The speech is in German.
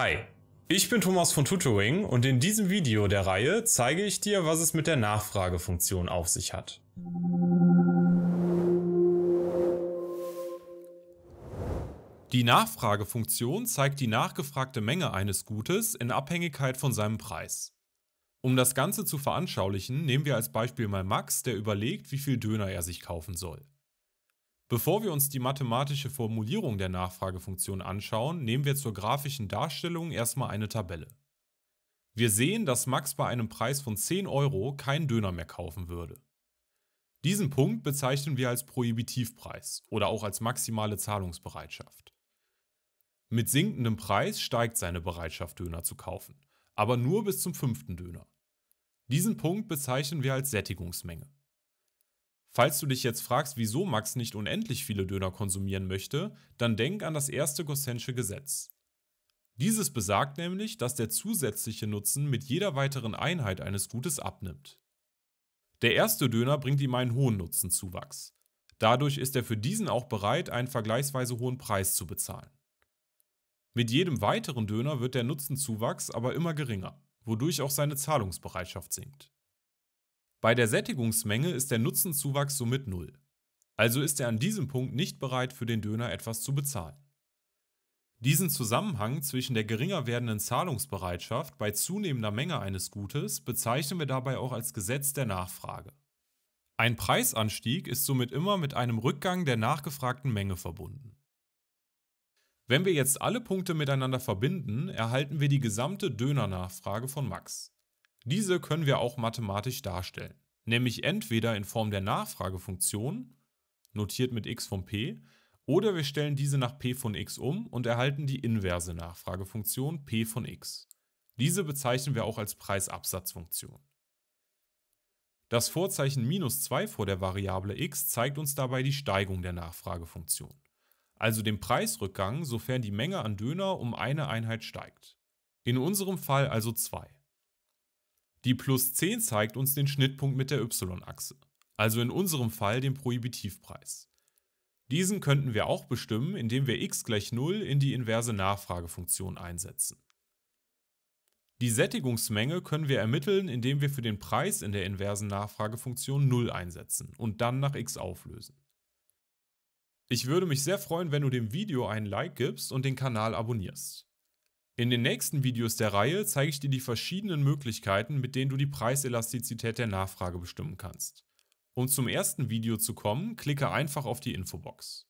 Hi, ich bin Thomas von Tutoring und in diesem Video der Reihe zeige ich dir, was es mit der Nachfragefunktion auf sich hat. Die Nachfragefunktion zeigt die nachgefragte Menge eines Gutes in Abhängigkeit von seinem Preis. Um das Ganze zu veranschaulichen, nehmen wir als Beispiel mal Max, der überlegt, wie viel Döner er sich kaufen soll. Bevor wir uns die mathematische Formulierung der Nachfragefunktion anschauen, nehmen wir zur grafischen Darstellung erstmal eine Tabelle. Wir sehen, dass Max bei einem Preis von 10 Euro keinen Döner mehr kaufen würde. Diesen Punkt bezeichnen wir als Prohibitivpreis oder auch als maximale Zahlungsbereitschaft. Mit sinkendem Preis steigt seine Bereitschaft, Döner zu kaufen, aber nur bis zum fünften Döner. Diesen Punkt bezeichnen wir als Sättigungsmenge. Falls du dich jetzt fragst, wieso Max nicht unendlich viele Döner konsumieren möchte, dann denk an das erste Gossensche Gesetz. Dieses besagt nämlich, dass der zusätzliche Nutzen mit jeder weiteren Einheit eines Gutes abnimmt. Der erste Döner bringt ihm einen hohen Nutzenzuwachs. Dadurch ist er für diesen auch bereit, einen vergleichsweise hohen Preis zu bezahlen. Mit jedem weiteren Döner wird der Nutzenzuwachs aber immer geringer, wodurch auch seine Zahlungsbereitschaft sinkt. Bei der Sättigungsmenge ist der Nutzenzuwachs somit null. Also ist er an diesem Punkt nicht bereit, für den Döner etwas zu bezahlen. Diesen Zusammenhang zwischen der geringer werdenden Zahlungsbereitschaft bei zunehmender Menge eines Gutes bezeichnen wir dabei auch als Gesetz der Nachfrage. Ein Preisanstieg ist somit immer mit einem Rückgang der nachgefragten Menge verbunden. Wenn wir jetzt alle Punkte miteinander verbinden, erhalten wir die gesamte Dönernachfrage von Max. Diese können wir auch mathematisch darstellen, nämlich entweder in Form der Nachfragefunktion, notiert mit x von p, oder wir stellen diese nach p von x um und erhalten die inverse Nachfragefunktion p von x. Diese bezeichnen wir auch als Preisabsatzfunktion. Das Vorzeichen minus 2 vor der Variable x zeigt uns dabei die Steigung der Nachfragefunktion, also den Preisrückgang, sofern die Menge an Döner um eine Einheit steigt. In unserem Fall also 2. Die plus 10 zeigt uns den Schnittpunkt mit der y-Achse, also in unserem Fall den Prohibitivpreis. Diesen könnten wir auch bestimmen, indem wir x gleich 0 in die inverse Nachfragefunktion einsetzen. Die Sättigungsmenge können wir ermitteln, indem wir für den Preis in der inversen Nachfragefunktion 0 einsetzen und dann nach x auflösen. Ich würde mich sehr freuen, wenn du dem Video einen Like gibst und den Kanal abonnierst. In den nächsten Videos der Reihe zeige ich dir die verschiedenen Möglichkeiten, mit denen du die Preiselastizität der Nachfrage bestimmen kannst. Um zum ersten Video zu kommen, klicke einfach auf die Infobox.